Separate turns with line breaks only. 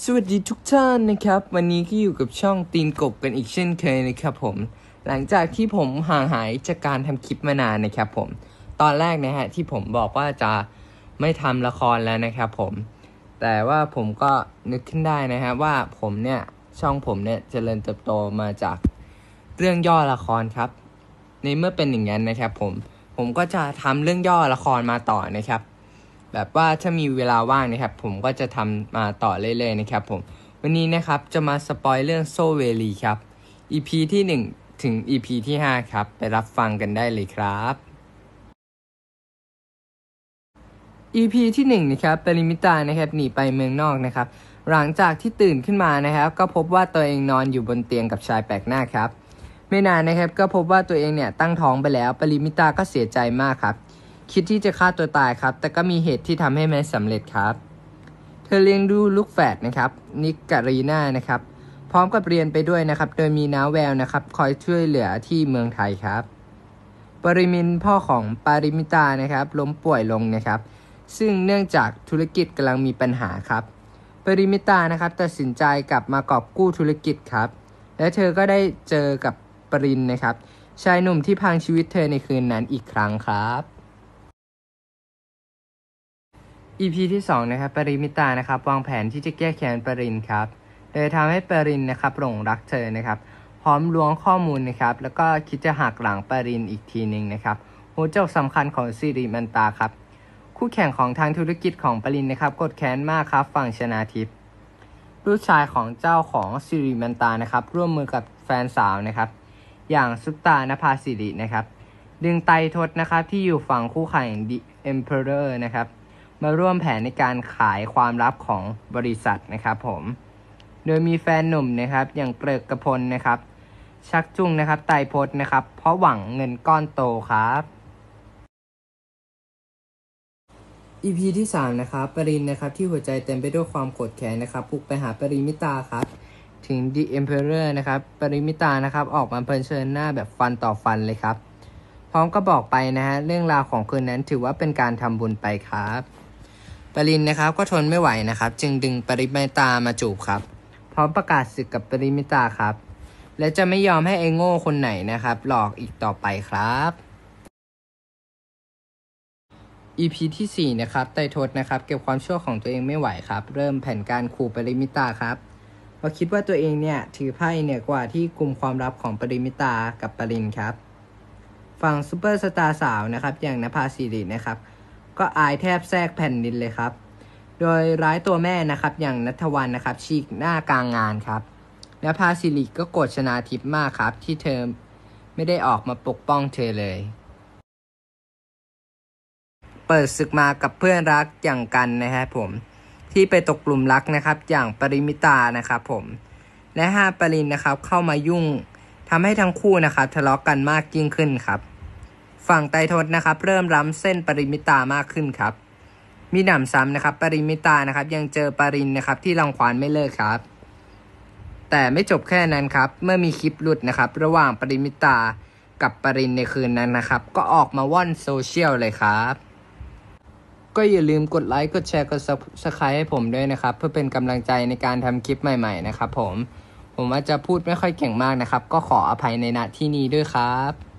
สวัสดีทุกท่านนะครับ วันนี้ก็อยู่กับช่องตีนกบกันอีกเช่นเคยนะครับผม หลังจากที่ผมห่างหายจากการทำคลิปมานานนะครับผม ตอนแรกนะฮะที่ผมบอกว่าจะไม่ทำละครแล้วนะครับผม แต่ว่าผมก็นึกขึ้นได้นะฮะว่าผมเนี่ยช่องผมเนี่ยเจริญเติบโตมาจากเรื่องย่อละครครับ ในเมื่อเป็นอย่างนั้นนะครับผม ผมก็จะทำเรื่องย่อละครมาต่อนะครับ แบบว่าถ้ามีเวลาว่างนะครับผมก็จะทำมาต่อเรื่อยๆนะครับผมวันนี้นะครับจะมาสปอยเรื่องโซเวลีครับ EP ที่ 1 ถึง EP ที่ 5 ครับ ไปรับฟังกันได้เลยครับ EP ที่ 1 นะครับ ปริมิตานะครับหนีไปเมืองนอกนะครับ หลังจากที่ตื่นขึ้นมานะครับ ก็พบว่าตัวเองนอนอยู่บนเตียงกับชายแปลกหน้าครับ ไม่นานนะครับก็พบว่าตัวเองเนี่ยตั้งท้องไปแล้ว ปริมิตาก็เสียใจมากครับ คิดที่จะฆ่าตัวตายครับ แต่ก็มีเหตุที่ทำให้ไม่สำเร็จครับ เธอเลี้ยงดูลูกแฝดนะครับ นิกกับรีน่านะครับ พร้อมกับเรียนไปด้วยนะครับ โดยมีน้าแววนะครับ คอยช่วยเหลือที่เมืองไทยครับ ปริมินพ่อของปาริมิตานะครับ ล้มป่วยลงนะครับ ซึ่งเนื่องจากธุรกิจกำลังมีปัญหาครับ ปริมิตานะครับตัดสินใจกลับมากอบกู้ธุรกิจครับ และเธอก็ได้เจอกับปรินนะครับชายหนุ่มที่พังชีวิตเธอในคืนนั้นอีกครั้งครับ EP ที่2นะครับปริมิตานะครับวางแผนที่จะแก้แค้นปรินครับ โดยทำให้ปรินนะครับหลงรักเธอนะครับ พร้อมล้วงข้อมูลนะครับ แล้วก็คิดจะหักหลังปรินอีกทีหนึ่งนะครับหัวโจกสำคัญของสิริมันตาครับ คู่แข่งของทางธุรกิจของปรินนะครับกดแค้นมากครับฝั่งชนาทิพย์ลูกชายของเจ้าของสิริมันตานะครับ ร่วมมือกับแฟนสาวนะครับ อย่างซุปตานภาสิรินะครับ ดึงไตทศนะครับที่อยู่ฝั่งคู่แข่ง The Emperor นะครับ มาร่วมแผนในการขายความลับของบริษัทนะครับผม โดยมีแฟนหนุ่มนะครับ อย่างเกริกกระพลนะครับ ชักจูงนะครับ ไตพจน์นะครับ เพราะหวังเงินก้อนโตครับ EP ที่ 3 นะครับ ปรินนะครับ ที่หัวใจเต็มไปด้วยความโกรธแค้นนะครับบุกไปหาปริมิตาครับ ถึง The Emperor นะครับ ปริมิตานะครับ ออกมาเผชิญหน้าแบบฟันต่อฟันเลยครับ พร้อมก็บอกไปนะฮะ เรื่องราวของคืนนั้นถือว่าเป็นการทำบุญไปครับ ปรินนะครับก็ทนไม่ไหวนะครับ จึงดึงปริมิตามาจูบครับพร้อมประกาศศึกกับปริมิตาครับ และจะไม่ยอมให้ไอ้โง่คนไหนนะครับ หลอกอีกต่อไปครับ EP ที่ 4 นะครับไตรทศนะครับ เก็บความชั่วของตัวเองไม่ไหวครับ เริ่มแผนการขู่ปริมิตาครับเพราะคิดว่าตัวเองเนี่ยถือไพ่เหนือกว่าที่กลุ่มความลับของปริมิตากับปรินครับ ฝั่งซูเปอร์สตาร์สาวนะครับ อย่างนภาสิรินะครับ ก็อายแทบแทรกแผ่นดินเลยครับ โดยร้ายตัวแม่นะครับอย่างนัทวันนะครับฉีกหน้ากลางงานครับนภาสิริก็โกรธชนาทิพย์มากครับ ที่เธอไม่ได้ออกมาปกป้องเธอเลย เปิดศึกมากับเพื่อนรักอย่างกันนะครับผม ที่ไปตกกลุ่มรักนะครับ อย่างปริมิตานะครับผม และห้าปรินนะครับเข้ามายุ่งทำให้ทั้งคู่นะครับทะเลาะกกันมากยิ่งขึ้นครับ ฝั่งไตทศนะครับ เริ่มล้ำเส้นปริมิตามากขึ้นครับ มีหนำซ้ำนะครับ ปริมิตานะครับ ยังเจอปรินนะครับที่รังควานไม่เลิกครับ แต่ไม่จบแค่นั้นครับ เมื่อมีคลิปหลุดนะครับ ระหว่างปริมิตากับปรินในคืนนั้นนะครับ ก็ออกมาว่อนโซเชียลเลยครับ ก็อย่าลืมกดไลค์กดแชร์กด subscribe ให้ผมด้วยนะครับ เพื่อเป็นกำลังใจในการทำคลิปใหม่ๆนะครับผมผมอาจจะพูดไม่ค่อยเก่งมากนะครับ ก็ขออภัยในณที่นี้ด้วยครับ